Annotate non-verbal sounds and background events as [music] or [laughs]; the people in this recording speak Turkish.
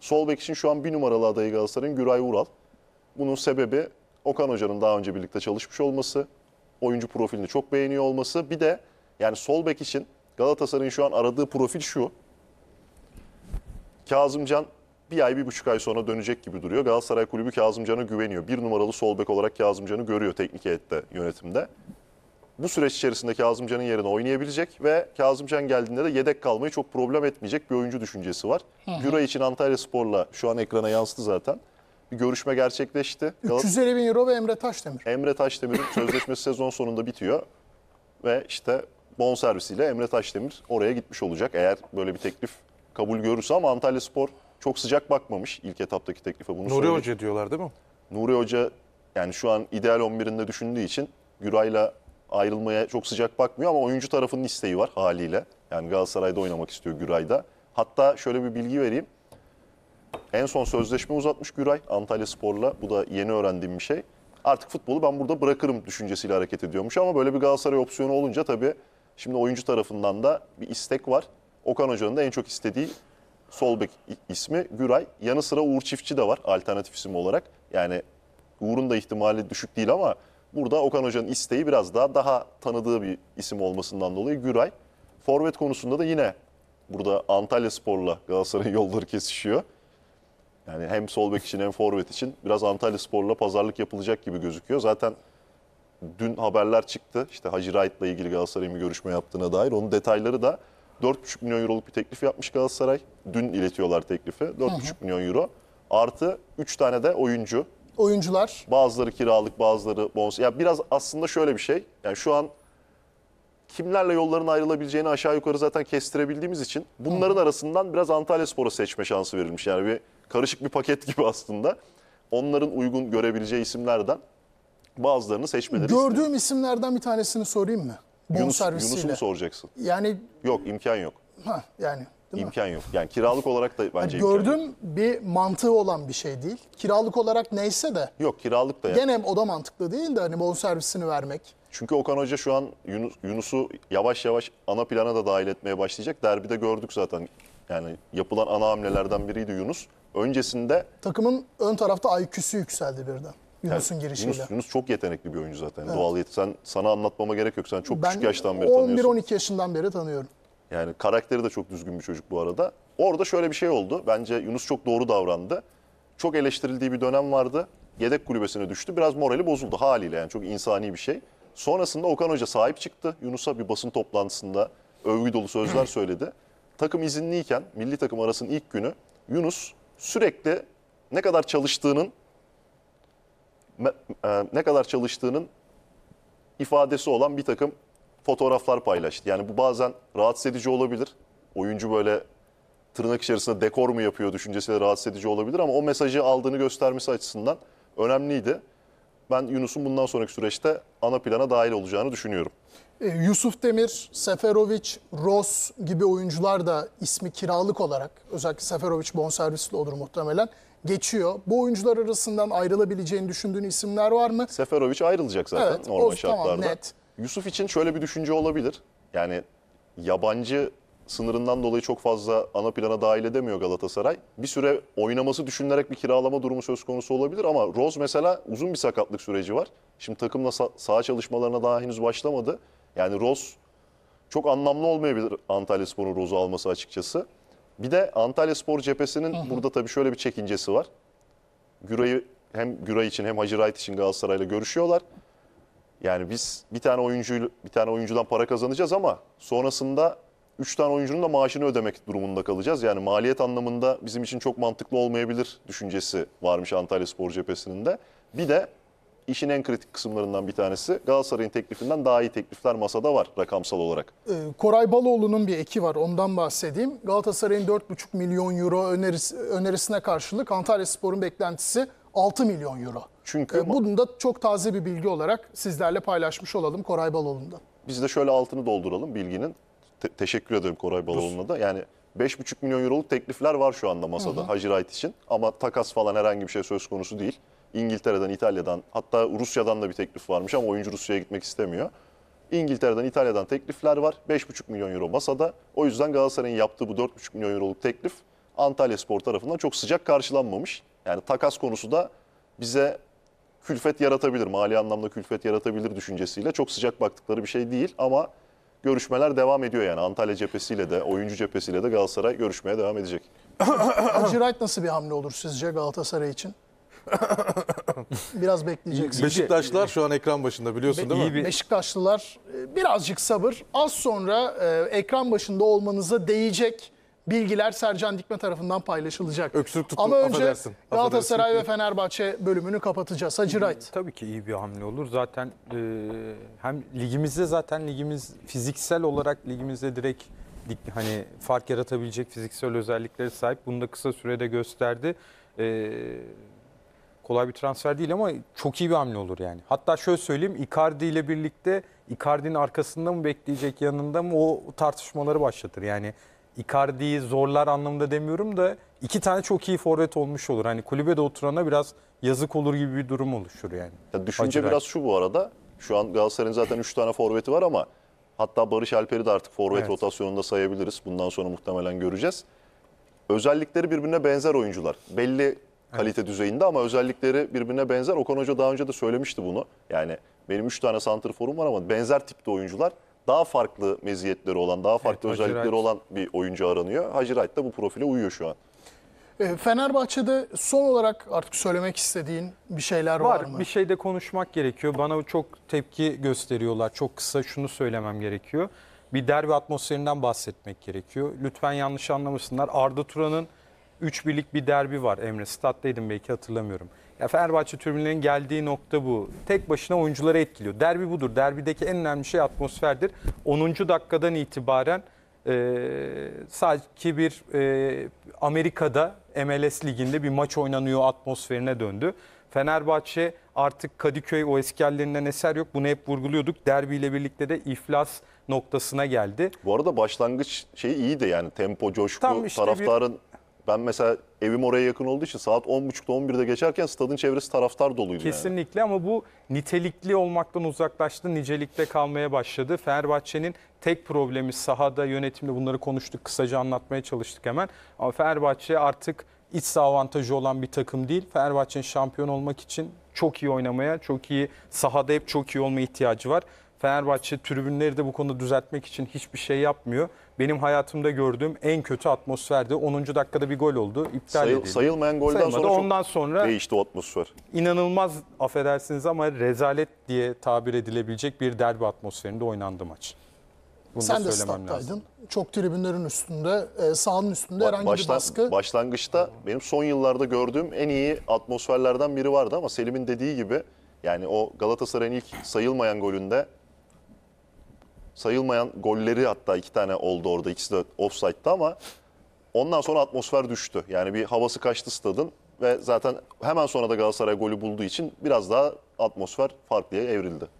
Sol bek için şu an bir numaralı adayı Galatasaray'ın Güray Vural. Bunun sebebi Okan Hoca'nın daha önce birlikte çalışmış olması, oyuncu profilini çok beğeniyor olması. Bir de yani sol bek için Galatasaray'ın şu an aradığı profil şu. Kazımcan bir ay, bir buçuk ay sonra dönecek gibi duruyor. Galatasaray Kulübü Kazımcan'a güveniyor. Bir numaralı sol bek olarak Kazımcan'ı görüyor teknik heyette, yönetimde. Bu süreç içerisinde Kazımcan'ın yerine oynayabilecek ve Kazımcan geldiğinde de yedek kalmayı çok problem etmeyecek bir oyuncu düşüncesi var. Güray için Antalya Spor'la şu an ekrana yansıdı zaten. Bir görüşme gerçekleşti. Gal- 350 bin euro ve Emre Taşdemir. Emre Taşdemir'in [laughs] sözleşmesi sezon sonunda bitiyor. Ve işte bonservisiyle Emre Taşdemir oraya gitmiş olacak. Eğer böyle bir teklif kabul görürse ama Antalya Spor çok sıcak bakmamış ilk etaptaki teklife. Bunu Nuri söyledi. Hoca diyorlar değil mi? Nuri Hoca yani şu an ideal 11'inde düşündüğü için Güray'la ayrılmaya çok sıcak bakmıyor ama oyuncu tarafının isteği var haliyle. Yani Galatasaray'da oynamak istiyor Güray'da. Hatta şöyle bir bilgi vereyim. En son sözleşme uzatmış Güray Antalya Spor'la. Bu da yeni öğrendiğim bir şey. Artık futbolu ben burada bırakırım düşüncesiyle hareket ediyormuş ama böyle bir Galatasaray opsiyonu olunca tabii şimdi oyuncu tarafından da bir istek var. Okan Hoca'nın da en çok istediği sol bek ismi Güray. Yanı sıra Uğur Çiftçi de var alternatif isim olarak. Yani Uğur'un da ihtimali düşük değil ama burada Okan Hoca'nın isteği biraz daha daha tanıdığı bir isim olmasından dolayı Güray. Forvet konusunda da yine burada Antalya Spor'la Galatasaray'ın yolları kesişiyor. Yani hem sol bek için hem forvet için biraz Antalya Spor'la pazarlık yapılacak gibi gözüküyor. Zaten dün haberler çıktı. İşte Hacı Wright'la ilgili Galatasaray'ın bir görüşme yaptığına dair. Onun detayları da 4,5 milyon euroluk bir teklif yapmış Galatasaray. Dün iletiyorlar teklifi. 4,5 milyon euro. Artı 3 tane de oyuncu. Oyuncular Bazıları kiralık, bazıları bonus. Ya biraz aslında şöyle bir şey. Yani şu an kimlerle yolların ayrılabileceğini aşağı yukarı zaten kestirebildiğimiz için bunların arasından biraz Antalya Spor'a seçme şansı verilmiş. Yani bir karışık bir paket [laughs] gibi aslında. Onların uygun görebileceği isimlerden bazılarını seçmeleri istiyor. gördüğüm isimlerden bir tanesini sorayım mı? Yunus, Bonservisiyle. Yunus'u mu soracaksın? Yani Yok imkan yok. ha yani değil mi? İmkan yok. Yani kiralık olarak da bence yok. Gördüm bir mantığı olan bir şey değil. Kiralık olarak neyse de Yok kiralık da ya. gene o da mantıklı değil de hani bonservisini vermek. Çünkü Okan Hoca şu an Yunus, Yunus'u yavaş yavaş ana plana da dahil etmeye başlayacak. Derbide gördük zaten. Yani yapılan ana hamlelerden biriydi Yunus. Öncesinde Takımın ön tarafta IQ'su yükseldi birden. Yunus'un yani girişiyle. Yunus, Yunus çok yetenekli bir oyuncu zaten. Doğal yet. Sen sana anlatmama gerek yok. Sen çok ben küçük yaştan beri tanıyorsun. 11-12 yaşından beri tanıyorum. Yani karakteri de çok düzgün bir çocuk bu arada. Orada şöyle bir şey oldu. Bence Yunus çok doğru davrandı. Çok eleştirildiği bir dönem vardı. Yedek kulübesine düştü. Biraz morali bozuldu haliyle yani çok insani bir şey. Sonrasında Okan Hoca sahip çıktı. Yunus'a bir basın toplantısında övgü dolu sözler [clears throat] söyledi. Takım izinliyken milli takım arasının ilk günü Yunus sürekli ne kadar çalıştığının e, ne kadar çalıştığının ifadesi olan bir takım fotoğraflar paylaştı. Yani bu bazen rahatsız edici olabilir. Oyuncu böyle tırnak içerisinde dekor mu yapıyor düşüncesiyle rahatsız edici olabilir ama o mesajı aldığını göstermesi açısından önemliydi. Ben Yunus'un bundan sonraki süreçte ana plana dahil olacağını düşünüyorum. Ee, Yusuf Demir, Seferovic, Ross gibi oyuncular da ismi kiralık olarak özellikle Seferovic bonservisli olur muhtemelen geçiyor. Bu oyuncular arasından ayrılabileceğini düşündüğün isimler var mı? Seferovic ayrılacak zaten Evet, normal o tamam, şartlarda. net. Yusuf için şöyle bir düşünce olabilir. Yani yabancı sınırından dolayı çok fazla ana plana dahil edemiyor Galatasaray. Bir süre oynaması düşünülerek bir kiralama durumu söz konusu olabilir ama Rose mesela uzun bir sakatlık süreci var. Şimdi takımla sa- saha çalışmalarına daha henüz başlamadı. Yani Rose çok anlamlı olmayabilir Antalya Spor'un Rose'u alması açıkçası. Bir de Antalya Spor cephesinin burada tabii şöyle bir çekincesi var. Güray'ı hem Güray için hem Hacı Wright için Galatasaray'la görüşüyorlar. Yani biz bir tane oyuncu bir tane oyuncudan para kazanacağız ama sonrasında 3 tane oyuncunun da maaşını ödemek durumunda kalacağız. Yani maliyet anlamında bizim için çok mantıklı olmayabilir düşüncesi varmış Antalya Spor cephesinin de. Bir de işin en kritik kısımlarından bir tanesi Galatasaray'ın teklifinden daha iyi teklifler masada var rakamsal olarak. Ee, Koray Baloğlu'nun bir eki var ondan bahsedeyim. Galatasaray'ın 4,5 milyon euro önerisi, önerisine karşılık Antalya Spor'un beklentisi 6 milyon euro. Çünkü Ee, Bunu da çok taze bir bilgi olarak sizlerle paylaşmış olalım Koray Baloğlu'ndan. Biz de şöyle altını dolduralım bilginin. Te- teşekkür ederim Koray Baloğlu'na da. Yani 5,5 milyon euroluk teklifler var şu anda masada Hacı Wright için. Ama takas falan herhangi bir şey söz konusu değil. İngiltere'den, İtalya'dan hatta Rusya'dan da bir teklif varmış ama oyuncu Rusya'ya gitmek istemiyor. İngiltere'den, İtalya'dan teklifler var. 5,5 milyon euro masada. O yüzden Galatasaray'ın yaptığı bu 4,5 milyon euroluk teklif Antalya Spor tarafından çok sıcak karşılanmamış. Yani takas konusu da bize külfet yaratabilir, mali anlamda külfet yaratabilir düşüncesiyle çok sıcak baktıkları bir şey değil ama görüşmeler devam ediyor yani Antalya cephesiyle de oyuncu cephesiyle de Galatasaray görüşmeye devam edecek. Hacı Wright nasıl bir hamle olur sizce Galatasaray için? [laughs] Biraz bekleyeceksiniz. Beşiktaşlar şu an ekran başında biliyorsun değil mi? Bir Beşiktaşlılar e, birazcık sabır. Az sonra e, ekran başında olmanıza değecek bilgiler Sercan Dikme tarafından paylaşılacak. Öksürük tuttu, Ama önce affedersin. Galatasaray Affedersin. ve Fenerbahçe bölümünü kapatacağız. Hacı Wright. tabii ki iyi bir hamle olur. Zaten e, hem ligimizde zaten ligimiz fiziksel olarak ligimizde direkt lig- hani fark yaratabilecek fiziksel özellikleri sahip. Bunu da kısa sürede gösterdi. E, kolay bir transfer değil ama çok iyi bir hamle olur yani. Hatta şöyle söyleyeyim Icardi ile birlikte Icardi'nin arkasında mı bekleyecek yanında mı o tartışmaları başlatır. Yani Icardi'yi zorlar anlamında demiyorum da iki tane çok iyi forvet olmuş olur. Hani kulübede oturana biraz yazık olur gibi bir durum oluşur yani. Ya düşünce Hacı biraz şu bu arada. Şu an Galatasaray'ın zaten 3 tane forveti var ama hatta Barış Alper'i de artık forvet Evet. rotasyonunda sayabiliriz. Bundan sonra muhtemelen göreceğiz. Özellikleri birbirine benzer oyuncular. Belli kalite düzeyinde ama özellikleri birbirine benzer. Okan Hoca daha önce de söylemişti bunu. Yani benim 3 tane santrforum var ama benzer tipte oyuncular daha farklı meziyetleri olan, daha farklı Hacı özellikleri olan bir oyuncu aranıyor. Hacı Wright da bu profile uyuyor şu an. E, Fenerbahçe'de son olarak artık söylemek istediğin bir şeyler var, Var mı? bir şeyde konuşmak gerekiyor. Bana çok tepki gösteriyorlar. Çok kısa şunu söylemem gerekiyor. Bir derbi atmosferinden bahsetmek gerekiyor. Lütfen yanlış anlamasınlar. Arda Turan'ın 3 birlik bir derbi var Emre. Stat'taydım belki hatırlamıyorum. Ya Fenerbahçe tribünlerinin geldiği nokta bu. Tek başına oyuncuları etkiliyor. Derbi budur. Derbideki en önemli şey atmosferdir. 10. dakikadan itibaren e, sadece bir e, Amerika'da MLS liginde bir maç oynanıyor atmosferine döndü. Fenerbahçe artık Kadıköy o eski hallerinden eser yok. Bunu hep vurguluyorduk. Derbiyle birlikte de iflas noktasına geldi. Bu arada başlangıç şeyi iyiydi yani tempo, coşku, Tam işte bir- taraftarın ben mesela evim oraya yakın olduğu için saat 10.30'da 11'de geçerken stadın çevresi taraftar doluydu yani. Kesinlikle ama bu nitelikli olmaktan uzaklaştı, nicelikte kalmaya başladı. Fenerbahçe'nin tek problemi sahada, yönetimde bunları konuştuk, kısaca anlatmaya çalıştık hemen. Ama Fenerbahçe artık iç saha avantajı olan bir takım değil. Fenerbahçe'nin şampiyon olmak için çok iyi oynamaya, çok iyi sahada hep çok iyi olma ihtiyacı var. Fenerbahçe tribünleri de bu konuda düzeltmek için hiçbir şey yapmıyor. Benim hayatımda gördüğüm en kötü atmosferdi. 10. dakikada bir gol oldu. İptal Sayıl- edildi. sayılmayan golden Sayılmadı. sonra Ondan sonra değişti o atmosfer. inanılmaz affedersiniz ama rezalet diye tabir edilebilecek bir derbi atmosferinde oynandı maç. Bunu Sen de söylemem stat'taydın. lazım. Çok tribünlerin üstünde, e, sahanın üstünde herhangi bir Başlan- baskı. Başlangıçta benim son yıllarda gördüğüm en iyi atmosferlerden biri vardı ama Selim'in dediği gibi yani o Galatasaray'ın ilk sayılmayan golünde sayılmayan golleri hatta iki tane oldu orada ikisi de offside'da ama ondan sonra atmosfer düştü. Yani bir havası kaçtı stadın ve zaten hemen sonra da Galatasaray golü bulduğu için biraz daha atmosfer farklıya evrildi.